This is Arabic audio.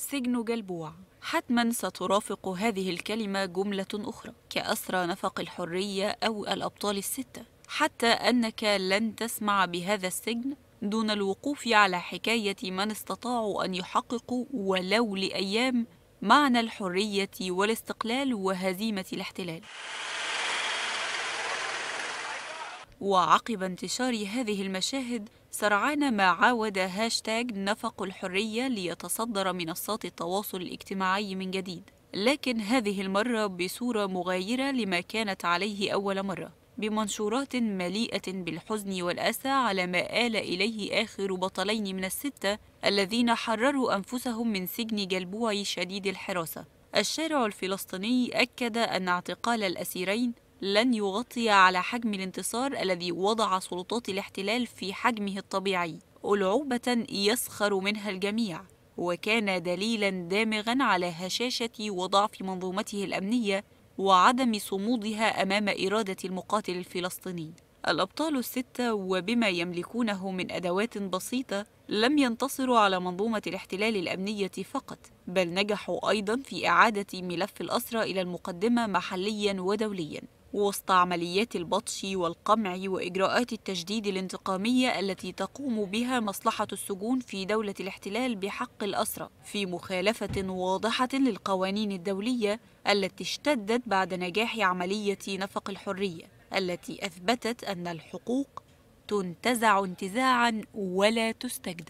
سجن جلبوع. حتما سترافق هذه الكلمة جملة أخرى. كأسرى نفق الحرية أو الأبطال الستة. حتى أنك لن تسمع بهذا السجن دون الوقوف على حكاية من استطاعوا أن يحققوا ولو لأيام معنى الحرية والاستقلال وهزيمة الاحتلال. وعقب انتشار هذه المشاهد سرعان ما عاود هاشتاج نفق الحرية ليتصدر منصات التواصل الاجتماعي من جديد. لكن هذه المرة بصورة مغايرة لما كانت عليه أول مرة بمنشورات مليئة بالحزن والأسى على ما آل إليه آخر بطلين من الستة الذين حرروا أنفسهم من سجن جلبوع شديد الحراسة. الشارع الفلسطيني أكد أن اعتقال الأسيرين لن يغطي على حجم الانتصار الذي وضع سلطات الاحتلال في حجمه الطبيعي. ألعوبة يسخر منها الجميع. وكان دليلا دامغا على هشاشة وضعف منظومته الأمنية وعدم صمودها أمام إرادة المقاتل الفلسطيني. الأبطال الستة وبما يملكونه من أدوات بسيطة لم ينتصروا على منظومة الاحتلال الأمنية فقط بل نجحوا أيضا في إعادة ملف الأسرى إلى المقدمة محليا ودوليا. وسط عمليات البطش والقمع وإجراءات التجديد الانتقامية التي تقوم بها مصلحة السجون في دولة الاحتلال بحق الأسرى في مخالفة واضحة للقوانين الدولية التي اشتدت بعد نجاح عملية نفق الحرية التي أثبتت أن الحقوق تنتزع انتزاعا ولا تستجدى.